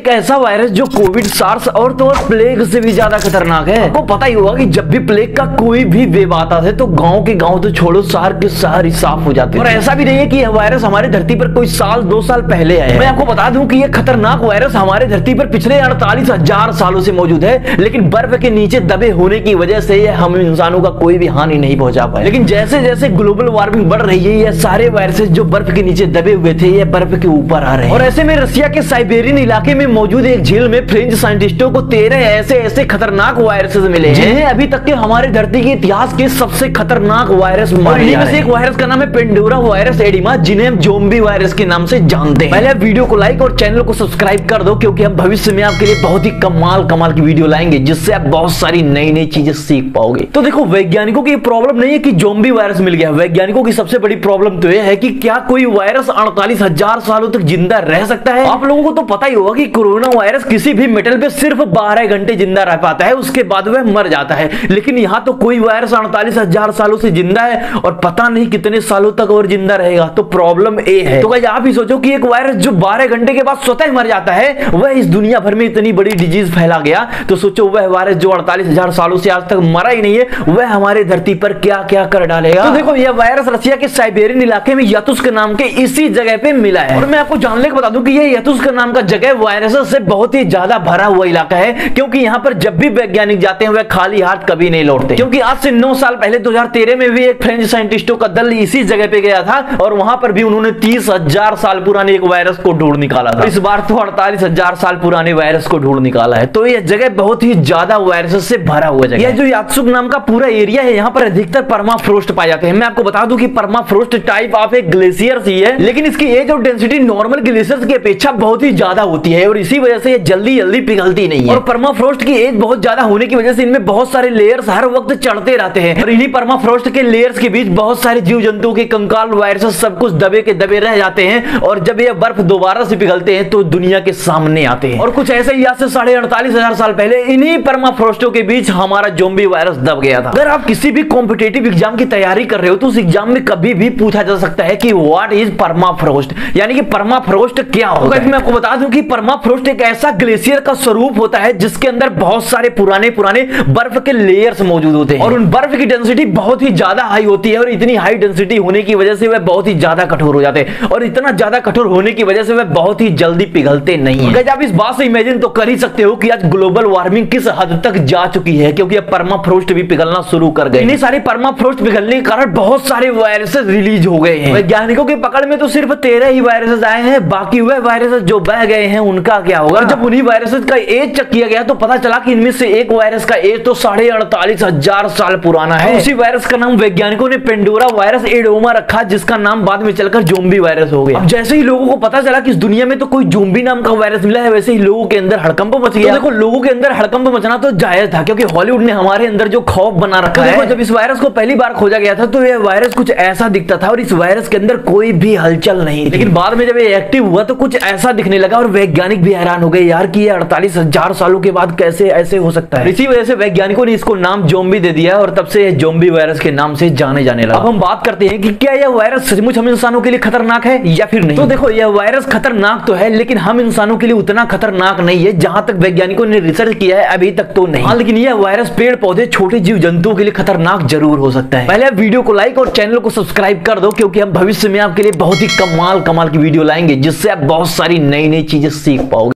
एक ऐसा वायरस जो कोविड सार्स और तो और प्लेग से भी ज़्यादा खतरनाक है। आपको पता ही होगा कि जब भी प्लेग का कोई भी वेव आता है तो गाँव के गाँव तो छोड़ो, शहर के शहर ही साफ़ हो जाते हैं। और ऐसा भी नहीं है कि यह वायरस हमारे धरती पर कोई साल, दो साल पहले आया मैं आपको बता दूँ कि यह खतरनाक वायरस हमारे धरती पर पिछले अड़तालीस हज़ार सालों से मौजूद है, लेकिन बर्फ़ के नीचे दबे होने की वजह से यह हम इंसानों का कोई भी हानि नहीं पहुँचा पाए लेकिन जैसे जैसे ग्लोबल वार्मिंग बढ़ रही है, यह सारे वायरसेस जो बर्फ़ के नीचे दबे हुए थे ये बर्फ़ के ऊपर आ रहे हैं। और ऐसे में रसिया के साइबेरियन इलाके में मौजूद एक झील में फ्रेंच साइंटिस्टों को तेरह ऐसे ऐसे खतरनाक वायरसेस मिले हैं। जिन्हें अभी तक के हमारे धरती के इतिहास के सबसे खतरनाक वायरस माने में से एक वायरस का नाम है पेंडोरा वायरस एडिमा जिन्हें हम जोम्बी वायरस के नाम से जानते हैं। पहले वीडियो को लाइक और चैनल को सब्सक्राइब कर दो क्योंकि हम भविष्य में आपके लिए बहुत ही कमाल कमाल की वीडियो लाएँगे जिससे आप बहुत सारी नई नई चीज़ें सीख पाओगे। तो देखो वैज्ञानिकों की प्रॉब्लम नहीं है कि जोम्बी वायरस मिल गया। वैज्ञानिकों की सबसे बड़ी प्रॉब्लम तो यह है कि क्या कोई वायरस अड़तालीस सालों तक ज़िंदा रह सकता है? आप लोगों को तो पता ही होगा कि कोरोना वायरस किसी भी मेटल पे सिर्फ़ 12 घंटे ज़िंदा रह पाता है, उसके बाद वह मर जाता है। लेकिन यहाँ तो कोई वायरस अड़तालीस हज़ार सालों से ज़िंदा है और पता नहीं कितने सालों तक और ज़िंदा रहेगा। तो प्रॉब्लम ए है। तो भाई आप ही सोचो कि एक वायरस जो 12 घंटे के बाद स्वतः मर जाता है, वह इस दुनिया भर में इतनी बड़ी डिज़ीज़ फैला गया। तो सोचो, वह वायरस जो अड़तालीस हज़ार सालों से आज तक मरा ही नहीं है, वह हमारे धरती पर क्या क्या कर डालेगा? तो देखो, यह वायरस रशिया के साइबेरियन इलाके में यतुस्क नाम के इसी जगह पे मिला है। और मैं आपको जानने को बता दूँ कि यह यतुस्क नाम का जगह वायरस से बहुत ही ज़्यादा भरा हुआ इलाका है क्योंकि यहाँ पर जब भी वैज्ञानिक जाते हैं वह खाली हाथ कभी नहीं लौटते। क्योंकि आज से नौ साल पहले 2013 में भी एक फ्रेंच साइंटिस्टों का दल इसी जगह पे गया था और वहाँ पर भी उन्होंने तीस हज़ार साल पुराने एक वायरस को ढूंढ निकाला था। इस बार तो अड़तालीस हज़ार साल पुराने वायरस को ढूंढ निकाला है। तो यह जगह बहुत ही ज़्यादा वायरस से भरा हुआ जगह यह जो यात्सुक नाम का पूरा एरिया है यहाँ पर अधिकतर परमाफ्रोस्ट पाए जाते हैं। मैं आपको बता दूँ कि परमाफ्रोस्ट टाइप ऑफ़ एक ग्लेशियर ही है लेकिन इसकी एज और डेंसिटी नॉर्मल ग्लेशियर्स की अपेक्षा बहुत ही ज़्यादा होती है और इसी वजह से ये जल्दी जल्दी पिघलती नहीं है। और परमाफ्रोस्ट की एज बहुत ज़्यादा होने की वजह से इनमें बहुत सारे लेयर्स हर वक्त चढ़ते रहते हैं। और इन्हीं परमाफ्रोस्ट के लेयर्स के बीच बहुत सारे जीव जंतुओं के कंकाल वायरस सब कुछ दबे के दबे रह जाते हैं। और जब ये बर्फ़ दोबारा से पिघलते हैं तो दुनिया के सामने आते हैं। और कुछ ऐसे ही आज से साढ़े अड़तालीस हज़ार साल पहले इन्हीं परमाफ्रोस्टों के बीच हमारा जोम्बी वायरस दब गया था। अगर आप किसी भी कॉम्पिटेटिव एग्ज़ाम की तैयारी कर रहे हो तो उस एग्ज़ाम में कभी भी पूछा जा सकता है कि व्हाट इज़ परमाफ्रोस्ट यानी कि परमाफ्रोस्ट क्या होगा मैं आपको बता दूँ कि परमाफ्रोस्ट एक ऐसा ग्लेशियर का स्वरूप होता है जिसके अंदर बहुत सारे पुराने पुराने बर्फ़ के लेयर्स मौजूद होते हैं। और उन बर्फ़ की डेंसिटी बहुत ही ज़्यादा हाई होती है और इतनी हाई डेंसिटी होने की वजह से वह बहुत ही ज़्यादा कठोर हो जाते हैं। और इतना ज़्यादा कठोर होने की वजह से वह बहुत ही जल्दी पिघलते नहीं है। आप इस बात से इमेजिन तो कर ही सकते हो कि आज ग्लोबल वार्मिंग किस हद तक जा चुकी है क्योंकि अब परमाफ्रोस्ट भी पिघलना शुरू कर गए इतनी सारी परमाफ्रोस्ट पिघलने के कारण बहुत सारे वायरसेस रिलीज़ हो गए हैं। वैज्ञानिकों की पकड़ में तो सिर्फ़ तेरह ही वायरसेस आए हैं बाकी वह वायरसेस जो बह गए हैं उनका क्या होगा? जब उन्हीं वायरसेस का एज चेक किया गया तो पता चला कि इनमें से एक वायरस का एज तो साढ़े अड़तालीस हज़ार साल पुराना है। उसी वायरस का नाम वैज्ञानिकों ने पेंडोरा वायरस एडोमा रखा जिसका नाम बाद में चलकर जोम्बी वायरस हो गया। जैसे ही लोगों को पता चला कि इस दुनिया में तो कोई जोम्बी नाम का वायरस मिला है वैसे ही लोगों के अंदर हड़कंप मच गया। तो देखो लोगों के अंदर हड़कंप मचना तो जायज़ था क्योंकि हॉलीवुड ने हमारे अंदर जो खौफ बना रखा है। जब इस वायरस को पहली बार खोजा गया था तो यह वायरस कुछ ऐसा दिखता था और इस वायरस के अंदर कोई भी हलचल नहीं लेकिन बाद में जब ये एक्टिव हुआ तो कुछ ऐसा दिखने लगा और वैज्ञानिक भी हैरान हो गए यार कि ये अड़तालीस हज़ार सालों के बाद कैसे ऐसे हो सकता है? इसी वजह से वैज्ञानिकों ने इसको नाम जोम्बी दे दिया और तब से जोम्बी वायरस के नाम से जाने जाने लगा। अब हम बात करते हैं कि क्या यह वायरस सचमुच हम इंसानों के लिए खतरनाक है या फिर नहीं? तो देखो यह वायरस खतरनाक तो है लेकिन हम इंसानों के लिए उतना खतरनाक नहीं है जहाँ तक वैज्ञानिकों ने रिसर्च किया है अभी तक तो नहीं। हाँ, लेकिन यह वायरस पेड़ पौधे छोटे जीव जंतुओं के लिए खतरनाक ज़रूर हो सकता है। पहले वीडियो को लाइक और चैनल को सब्सक्राइब कर दो क्योंकि हम भविष्य में आपके लिए बहुत ही कमाल कमाल की वीडियो लाएँगे जिससे आप बहुत सारी नई नई चीज़ें सीख पाओ।